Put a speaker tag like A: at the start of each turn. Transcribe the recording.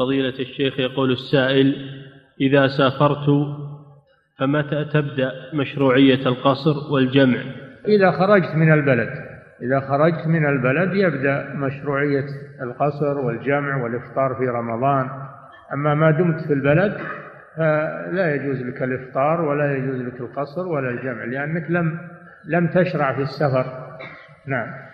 A: فضيلة الشيخ يقول السائل إذا سافرت فمتى تبدأ مشروعية القصر والجمع؟
B: إذا خرجت من البلد إذا خرجت من البلد يبدأ مشروعية القصر والجمع والإفطار في رمضان. أما ما دمت في البلد فلا يجوز لك الإفطار ولا يجوز لك القصر ولا الجمع لأنك لم لم تشرع في السفر. نعم.